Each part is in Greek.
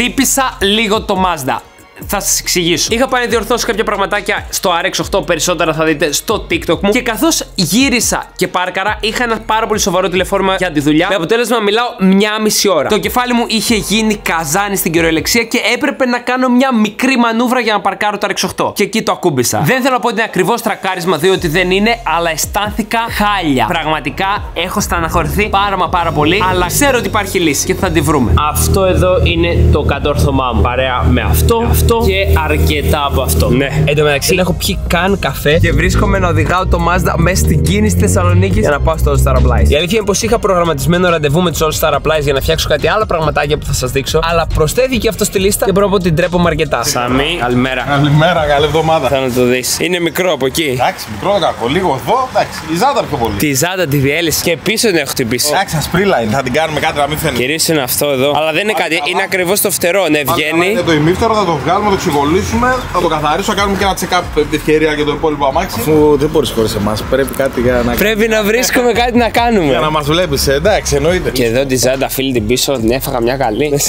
Χτύπησα λίγο το Mazda. Θα σας εξηγήσω. Είχα πάει να διορθώσω κάποια πραγματάκια στο RX8, περισσότερα θα δείτε στο TikTok μου. Και καθώς γύρισα και πάρκαρα, είχα ένα πάρα πολύ σοβαρό τηλεφόρημα για τη δουλειά. Με αποτέλεσμα να μιλάω μια μισή ώρα. Το κεφάλι μου είχε γίνει καζάνι στην κυριολεξία και έπρεπε να κάνω μια μικρή μανούβρα για να παρκάρω το RX8. Και εκεί το ακούμπησα. Δεν θέλω να πω ότι είναι ακριβώς τρακάρισμα, διότι δεν είναι, αλλά αισθάνθηκα χάλια. Πραγματικά έχω στεναχωρηθεί πάρα μα πάρα πολύ, αλλά ξέρω ότι υπάρχει λύση και θα τη βρούμε. Αυτό εδώ είναι το κατόρθωμά μου. Παρέα με αυτό, αυτό και αρκετά από αυτό. Ναι. Εν τω μεταξύ, δεν έχω πιει καν καφέ και βρίσκομαι να οδηγάω το Mazda μέσα στην κίνηση της Θεσσαλονίκης για να πάω στο All Star Applies. Η αλήθεια είναι πως είχα προγραμματισμένο ραντεβού με τους All Star Applies για να φτιάξω κάτι άλλο πραγματάκια που θα σας δείξω. Αλλά προσθέθηκε αυτό στη λίστα και μπορώ να πω ότι ντρέπομαι αρκετά. Σαμί, καλημέρα. Καλημέρα, καλή εβδομάδα. Θα να το δεις. Είναι μικρό από εκεί. Εντάξει, μικρό κακό. Λίγο εδώ, εντάξει. Η ζάτα πιο πολύ. Τη ζάτα τη διέλυση και πίσω την έχω χτυπήσει. Εντάξει, ασπρίλα είναι. Θα την κάνουμε κάτι να μην φαίνεται. Κυρίως είναι αυτό εδώ. Αλλά δεν είναι κάτι. Είναι ακριβώς το φτερό. Ναι, βγαίνει. Είναι το ημίφτερο, θα το βγάλουμε, θα το ξεκολλήσουμε, θα το καθαρίσω, θα κάνουμε και ένα check-up επί ευκαιρία για το υπόλοιπο αμάξι. Αφού δεν μπορείς χωρίς εμάς, πρέπει κάτι για να Πρέπει να βρίσκουμε κάτι να κάνουμε. Για να μας βλέπεις, εντάξει, εννοείται. Και εδώ τη ζάντα φίλη την πίσω, την έφαγα μια καλή.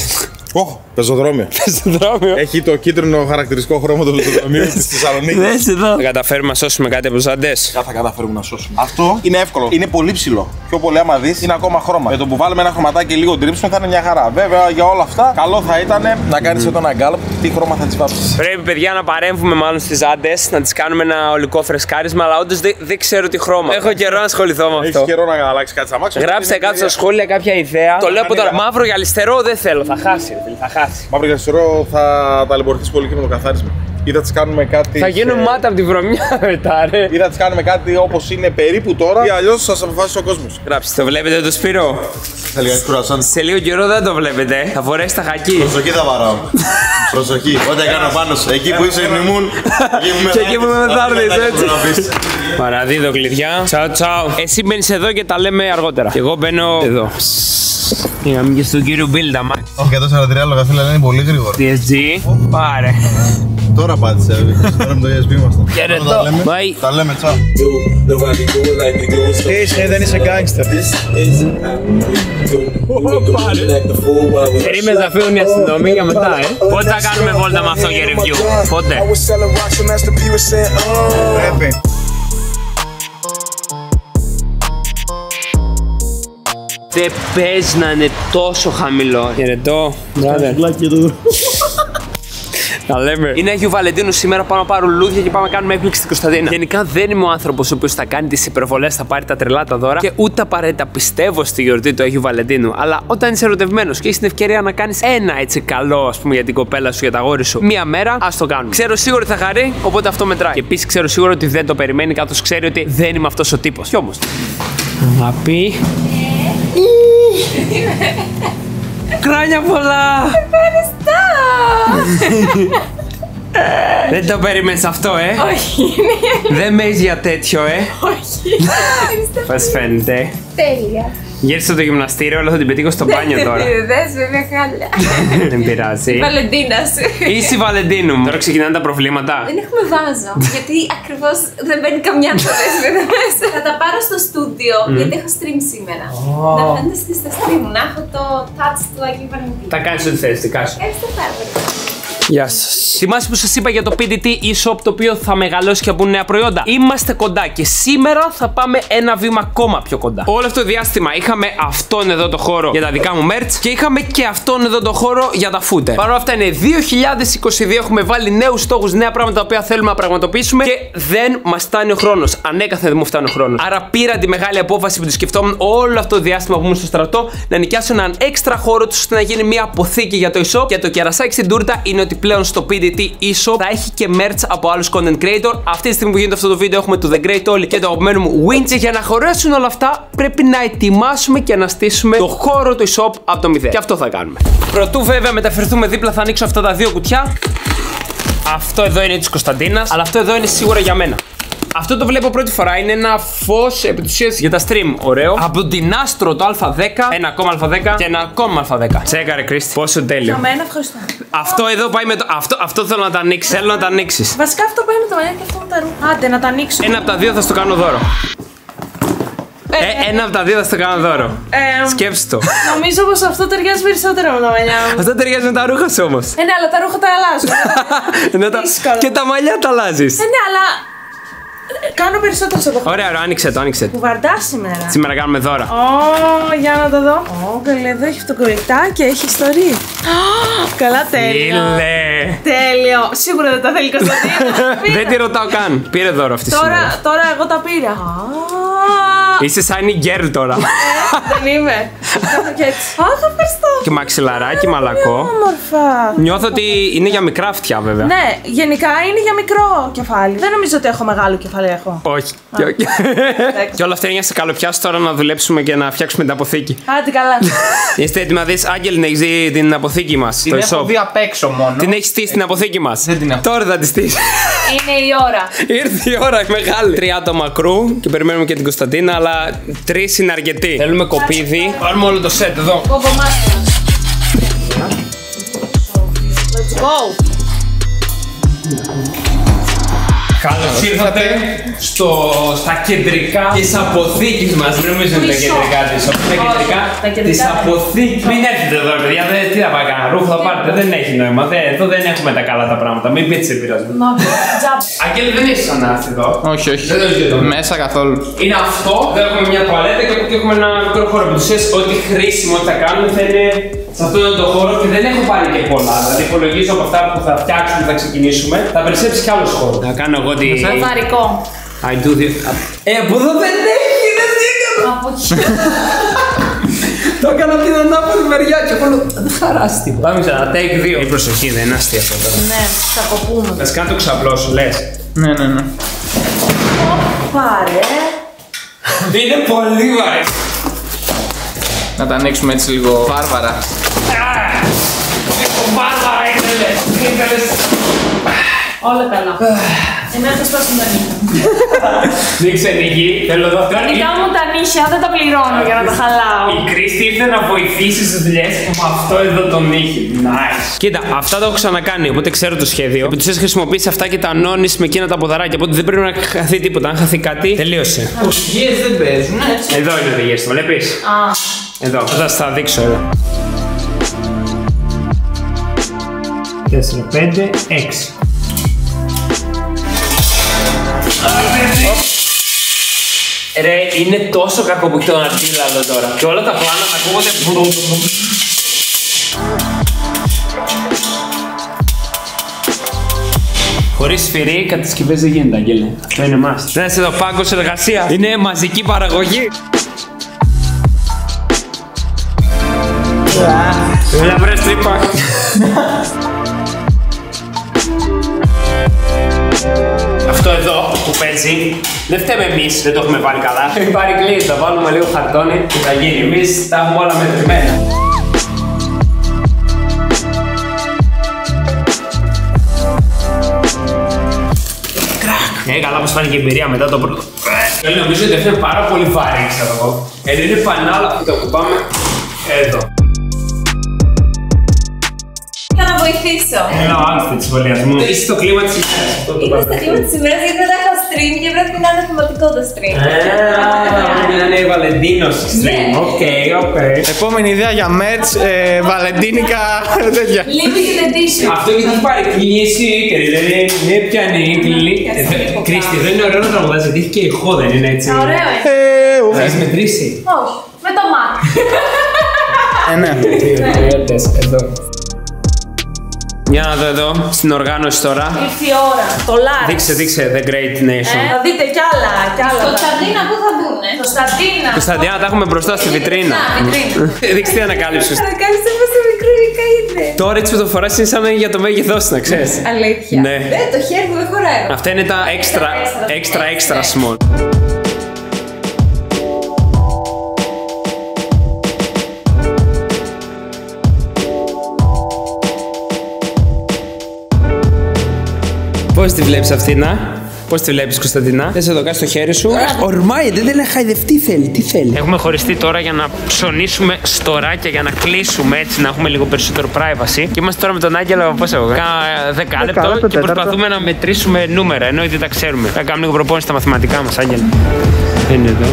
Οχ, πεζοδρόμιο. Πεζοδρόμιο. Έχει το κίτρινο χαρακτηριστικό χρώμα του πεζοδρομίου της Θεσσαλονίκης. Δες εδώ. Θα καταφέρουμε να σώσουμε κάτι από τους ζαντέ. Θα καταφέρουμε να σώσουμε. Αυτό είναι εύκολο. Είναι πολύ ψηλό. Πιο πολύ, άμα δεις, είναι ακόμα χρώμα. Με το που βάλουμε ένα χρωματάκι λίγο τρίψιμο θα είναι μια χαρά. Βέβαια, για όλα αυτά, καλό θα ήταν να κάνεις εδώ ένα γκάλωπ. Τι χρώμα θα τις βάψεις; Πρέπει, παιδιά, να παρέμβουμε μάλλον στις ζάντε, να τις κάνουμε ένα ολικό φρεσκάρισμα, αλλά όντως δεν, δεν ξέρω τι χρώμα. Έχω καιρό να ασχοληθώ με αυτό. Έχει καιρό να αλλάξεις κάτι στα μάξια. Γράψτε κάτω στα σχόλια κάποια ιδέα. Το λέω από τώρα. Μαύρο για αριστερό δεν θέλω, θα χάσεις. Ρε φίλε, Θα χάσεις. Μαύρο για αριστερό θα ταλαιπωρηθείς πολύ και με το καθάρισμα. Ή θα τι κάνουμε κάτι. Θα γίνουν σε- μάτα από τη βρωμιά μετά, ρε. Ή θα τι κάνουμε κάτι όπως είναι περίπου τώρα. Ή αλλιώς θα αποφασίσει ο κόσμος. Γράψτε, το βλέπετε το Σπύρο; Θα λίγα κουρασάν. Σε λίγο καιρό δεν το βλέπετε. Θα φορέσει τα χακί. Προσοχή θα βαράω. Προσοχή. Ό,τι έκανα πάνω σου. Εκεί που είσαι ήμουν. Και εκεί που με μεθάρδεις, έτσι. Παραδίδω κλειδιά. Τσαου τσαου. Εσύ μπαίνεις εδώ και τα λέμε αργότερα. Και εγώ μπαίνω εδώ. Πήγαμε και στον κύριο Μπίλτα, μα. Όχι, 143 λογαθήλα είναι πολύ γρήγορο. DSG. Πάρε. Τώρα πάτησε. Τώρα με το ESP ήμασταν. Χαιρετώ. Τα λέμε. Bye. Τα λέμε, τσαου. Nobody do it like we do it. So Είσαι, δεν είσαι γκάγκστερ. this is how we do. We make a move like the fool while we Περίμενε να φύγουν οι αστυνομοί για μετά, ε. Πότε θα κάνουμε βόλτα με αυτό για review. Πότε; I was selling rocks when Master P was saying, uh. Πρέπει. Δεν παίζει να είναι τόσο χαμηλό. Χαιρετώ. Brother. Τα λέμε. Είναι Αγίου Βαλεντίνου σήμερα. Πάμε να πάρω λουλούδια και πάμε να κάνουμε έκπληξη στην Κωνσταντίνα. Γενικά δεν είμαι ο άνθρωπος ο οποίος θα κάνει τις υπερβολές, θα πάρει τα τρελά τα δώρα και ούτε απαραίτητα πιστεύω στη γιορτή του Αγίου Βαλεντίνου. Αλλά όταν είσαι ερωτευμένος και έχεις την ευκαιρία να κάνεις ένα έτσι καλό, ας πούμε, για την κοπέλα σου, για τα αγόρι σου, μία μέρα, ας το κάνουμε. Ξέρω σίγουρα ότι θα χαρεί, οπότε αυτό μετράει. Και επίσης ξέρω σίγουρα ότι δεν το περιμένει, καθώ ξέρει ότι δεν είμαι αυτός ο τύπος. Κι όμως. Αγάπη. Κράνια πολλά! Δεν το περίμενες αυτό, ε! Όχι, Δεν με έχεις για τέτοιο, ε! όχι. Πώς φαίνεται; Τέλεια. Γύρισα στο γυμναστήριο, αλλά θα την πετύχω στο μπάνιο τώρα. Δες βέβαια χάλια. Δεν πειράζει. Βαλεντίνα σου. Είσαι η Βαλεντίνου μου. Τώρα ξεκινάνε τα προβλήματα. Δεν έχουμε βάζο. Γιατί ακριβώς δεν μπαίνει καμιά φορέσβη εδώ μέσα. Θα τα πάρω στο στούντιο γιατί έχω stream σήμερα. Να φανταστεί στα stream μου, να έχω το touch του Αγίου Βαλεντίνου. Τα κάνεις ό,τι θες, δικά σου. Ευχαριστώ πάρα πολύ. Γεια σας. Θυμάσαι που σας είπα για το PDT e-shop το οποίο θα μεγαλώσει και από νέα προϊόντα; Είμαστε κοντά και σήμερα θα πάμε ένα βήμα ακόμα πιο κοντά. Όλο αυτό το διάστημα είχαμε αυτόν εδώ το χώρο για τα δικά μου merch και είχαμε και αυτόν εδώ το χώρο για τα footer. Παρ' όλα αυτά είναι 2022, έχουμε βάλει νέους στόχους, νέα πράγματα τα οποία θέλουμε να πραγματοποιήσουμε και δεν μας φτάνει ο χρόνος. Ανέκαθεν δεν μου φτάνει ο χρόνος. Άρα πήρα τη μεγάλη απόφαση που τη σκεφτόμουν όλο αυτό το διάστημα που ήμουν στο στρατό να νοικιάσω έναν έξτρα χώρο του ώστε να γίνει μια αποθήκη για το e-shop. Και το κερασάκι στην τούρτα είναι ότι πλέον στο PDT e-shop θα έχει και merch από άλλους content creator. Αυτή τη στιγμή που γίνεται αυτό το βίντεο έχουμε το The Great Oli και το αγαπημένο μου Winch. Για να χωρέσουν όλα αυτά πρέπει να ετοιμάσουμε και να στήσουμε το χώρο του e-shop από το μηδέν. Και αυτό θα κάνουμε. Πρωτού βέβαια μεταφερθούμε δίπλα θα ανοίξω αυτά τα δύο κουτιά. Αυτό εδώ είναι της Κωνσταντίνας, αλλά αυτό εδώ είναι σίγουρα για μένα. Αυτό το βλέπω πρώτη φορά. Είναι ένα φως επί της ουσίας, για τα stream. Ωραίο. Από την Astro το Α10, ένα ακόμα Α10 και ένα ακόμα Α10. Τσέκαρε, Κρίστη. Πόσο τέλειο. Για μένα ευχαριστώ. Αυτό εδώ πάει με το. Αυτό, αυτό θέλω να τα ανοίξεις. Θέλω να τα ανοίξεις. Βασικά αυτό πάει με το μαλλιά και αυτό με τα ρούχα. Άντε να τα ανοίξω. Ένα από τα δύο θα στο κάνω δώρο. Ε, ένα από τα δύο θα στο κάνω δώρο. Ε, Σκέψου το. Νομίζω πως αυτό ταιριάζει περισσότερο με τα μαλλιά μου. Αυτό ταιριάζει με τα ρούχα σου όμως. Ε, ναι, αλλά τα ρούχα τα αλλάζω. Δύσκολο. Και τα μαλλιά τα αλλάζεις. Ε, ναι, αλλά. Ε, Κάνω περισσότερο σε το Ωραία, ωραία, άνοιξε το, άνοιξε το. Κουβαρτά σήμερα. Σήμερα κάνουμε δώρα. Ω, για να το δω. Ω, καλή, εδώ έχει αυτοκολλητά και έχει ιστορία. Καλά, τέλειο. Φίλε. Τέλειο. Σίγουρα δεν τα θέλει η Κωνσταντίνα. Πήρα. Δεν τη ρωτάω καν. Πήρε δώρο αυτή σήμερα. Τώρα, τώρα εγώ τα πήρα. Α, Είσαι σαν η girl τώρα. Δεν είμαι. Κάνω και έτσι. Αχ, ευχαριστώ. και μαξιλαράκι μαλακό. Όμορφα. Νιώθω ότι είναι για μικρά αυτιά βέβαια. Ναι, γενικά είναι για μικρό κεφάλι. Δεν νομίζω ότι έχω μεγάλο κεφάλι έχω. Όχι. Και, και όλα αυτά είναι για σε καλοπιάσεις τώρα να δουλέψουμε και να φτιάξουμε την αποθήκη. Άντε καλά. Είστε έτοιμοι να δεις, Άγγελ, να έχεις δει την αποθήκη μας. Την έχω δει απ' έξω μόνο. Την έχεις στήσει την αποθήκη μας; Δεν την έχω. Τώρα θα τη στήσει. Είναι η ώρα. Ήρθε η ώρα, η μεγάλη. Τρία άτομα κρού και περιμένουμε και την Κωνσταντίνα, αλλά τρεις είναι αρκετοί. Θέλουμε κοπίδι. Πάρουμε όλο το σετ εδώ. Κομπομάτι. Let's go. Καλώς ήρθατε στο, στα κεντρικά της αποθήκης μας. Δεν νομίζω είναι τα Μισό. κεντρικά της. Τα κεντρικά τα της κεντρικά, ναι. αποθήκης. Μην έρθετε εδώ, ρε παιδιά. Δεν, τι θα πάει κανένα ρούχο, θα πάρετε. Δεν έχει νόημα. Δεν, εδώ δεν έχουμε τα καλά τα πράγματα. Μην πείτε σε πειρασμό. Τζαμπ. Αγγέλ, δεν έχεις ξανάρθει εδώ. Όχι, όχι. Δεν το ζητώ. Μέσα καθόλου. Είναι αυτό, δεν έχουμε μια τουαλέτα και από εκεί έχουμε ένα μικρό χώρο. Που τους ό,τι χρήσιμο θα κάνουμε θα είναι σε αυτόν τον χώρο και δεν έχω πάρει και πολλά. Δηλαδή υπολογίζω από αυτά που θα φτιάξουμε, θα ξεκινήσουμε, θα περισσέψεις κι άλλος χώρος. Θα κάνω εγώ τη. Βαρικό. I do this. Ε, από εδώ δεν έχει, δεν έκανα. Από εκεί. Το έκανα από την ανάποδη μεριά και όλο. Δεν χαράσει τίποτα. Πάμε ξανά, take 2. Η προσοχή δεν είναι αστεία αυτό τώρα. Ναι, θα κοπούμε. Να κάνω το ξαπλό σου, λες. Ναι, ναι, ναι. Πάρε. Είναι πολύ βαρύ. Να τα ανοίξουμε έτσι λίγο βάρβαρα. Μπάρβαρα ήθελε. Ήθελε. Όλα καλά. Εμένα θα σπάσουν τα νύχια. Δείξε νίκη. Θέλω εδώ. Γενικά μου τα νύχια δεν τα πληρώνω για να τα χαλάω. Η Κρίστη ήρθε να βοηθήσει στις δουλειές με αυτό εδώ το νύχι. Nice. Κοίτα, αυτά τα έχω ξανακάνει, οπότε ξέρω το σχέδιο. Επί τους έχεις χρησιμοποιήσει αυτά και τα ανώνεις με εκείνα τα ποδαράκια. Οπότε δεν πρέπει να χαθεί τίποτα. Αν χαθεί κάτι, τελείωσε. Οδηγίε δεν παίζουν, έτσι. Εδώ είναι οδηγίε, το βλέπεις; Α, Εδώ, θα σα τα δείξω εδώ. 4, 5, 6. Ρε, είναι τόσο κακό που έχει τον αντίλαλο τώρα. Και όλα τα πλάνα θα ακούγονται. Χωρίς σφυρί, κατασκευέ δεν γίνεται, Αγγέλε. Αυτό είναι must. Δεν είσαι εδώ πάγκος εργασίας. Είναι μαζική παραγωγή. Έλα βρε τρύπα. Αυτό εδώ που παίζει δεν φταίμε εμείς, δεν το έχουμε βάλει καλά. Έχει πάρει κλείσει, θα βάλουμε λίγο χαρτόνι και θα γίνει. Εμείς τα έχουμε όλα μετρημένα. Ε, καλά πως φάνηκε η εμπειρία μετά το πρώτο. Ε, νομίζω ότι αυτό είναι πάρα πολύ βαρύ, ξέρω εγώ. Ενώ είναι πανάλα που το κουμπάμε εδώ. Βοηθήσω. Ένα outfit σχολιασμού. Είσαι στο κλίμα της ημέρας. αυτό το Είμαι πράγμα. στο κλίμα τη ημέρα γιατί δεν έχω stream και πρέπει να είναι θεματικό το stream. Α, να είναι Βαλεντίνος stream. Ναι. Οκ, οκ. Επόμενη ιδέα για merch, ε, βαλεντίνικα, τέτοια. Limited edition. Αυτό γιατί έχει πάρει κλίση και δηλαδή με πιάνει η κλίση. Κρίστη, δεν είναι ωραίο να τραγουδάς γιατί έχει και ηχό, δεν είναι έτσι. Ωραίο είναι. Θα έχεις μετρήσει. Όχι. Με το μάτι. Ε, ναι. Δύο, τρία, τέσσερα, εδώ. Για να δω εδώ, στην οργάνωση τώρα. ήρθε η ώρα. Το Λάρ. Δείξε, δείξε The Great Nation. Θα δείτε κι άλλα, κι άλλα. Το τσαρδίνα πού θα μπουνε. Το Σταντίνα. Κωνσταντινα, τα έχουμε μπροστά στη βιτρίνα. Να, βιτρίνα. Δείξτε τι ανακάλυψες. Ανακάλυψε πόσο μικρούλικα είναι. Τώρα έτσι που το φοράς είναι σαν να είναι για το μέγεθός να ξέρεις. Αλήθεια. Ναι. Ε, το χέρι μου δεν χωράει. Αυτά είναι τα extra, extra, extra small. τη βλέπεις αυτήνα. Πώς τη βλέπεις, Κωνσταντινά. Θες εδώ κάνεις χέρι σου; Ορμάει, δεν θέλει να χαϊδευτεί, θέλει. Τι θέλει; Έχουμε χωριστεί τώρα για να ψωνίσουμε στοράκια, για να κλείσουμε έτσι, να έχουμε λίγο περισσότερο privacy. Και είμαστε τώρα με τον Άγγελο, πώ έχω ε, δεκάλεπτο και προσπαθούμε να μετρήσουμε νούμερα, ενώ ήδη τα ξέρουμε. Θα κάνουμε λίγο προπόνηση στα μαθηματικά μας, Άγγελο. Δεν είναι εδώ.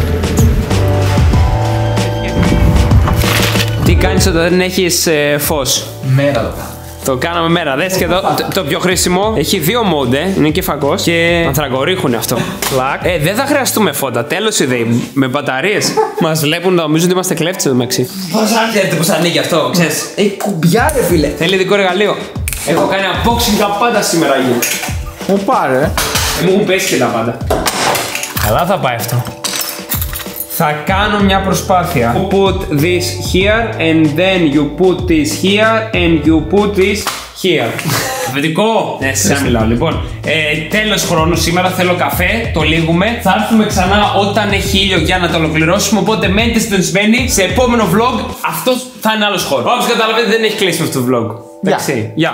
Τι κάνεις όταν δεν έχεις ε, φως; Μέρα το κάνω. Το κάναμε μέρα. Δες και εδώ το, το πιο χρήσιμο. Έχει δύο mode, ε. είναι και φακός και ανθρακορίχουν αυτό. Κλακ. Ε, δεν θα χρειαστούμε φώτα. Τέλος η ιδέα. Με μπαταρίες. Μας βλέπουν, νομίζω ότι είμαστε κλέφτες εδώ μεταξύ. Πώς αν ξέρετε πώς ανοίγει αυτό, ξέρεις; Έχει κουμπιά, ρε φίλε. Θέλει ειδικό εργαλείο. Έχω κάνει unboxing τα πάντα σήμερα γύρω. Μου πάρε. Μου έχουν πέσει και τα πάντα. Καλά θα πάει αυτό. Θα κάνω μια προσπάθεια. You put this here and then you put this here and you put this here. Βετικό! Ναι, σε μιλάω. Λοιπόν, ε, τέλος χρόνου σήμερα θέλω καφέ, το λύγουμε. Θα έρθουμε ξανά όταν έχει ήλιο για να το ολοκληρώσουμε. Οπότε μένετε συντονισμένοι σε επόμενο vlog. Αυτός θα είναι άλλος χώρος. Όπως καταλαβαίνετε, δεν έχει κλείσει αυτό το vlog. Εντάξει. Γεια.